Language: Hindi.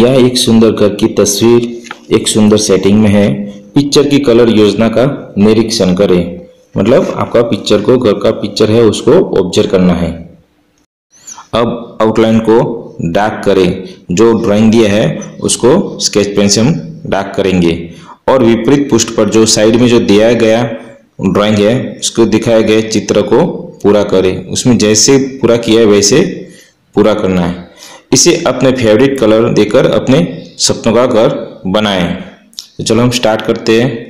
यह एक सुंदर घर की तस्वीर, एक सुंदर सेटिंग में है। पिक्चर की कलर योजना का निरीक्षण करें। मतलब आपका पिक्चर को, घर का पिक्चर है, उसको ऑब्ज़र्व करना है। अब आउटलाइन को डार्क करें। जो ड्राइंग दिया है, उसको स्केच पेन से हम डार्क करेंगे। और विपरीत पुष्ट पर जो साइड में जो दिया गया ड्राइंग है, उसको दिखाया गया चित्र को पूरा करें। उसमें जैसे पूरा किया है, वैसे पूरा करना है। इसे अपने फेवरेट कलर देकर अपने सपनों का घर बनाएँ। तो चलो हम स्टार्ट करते हैं।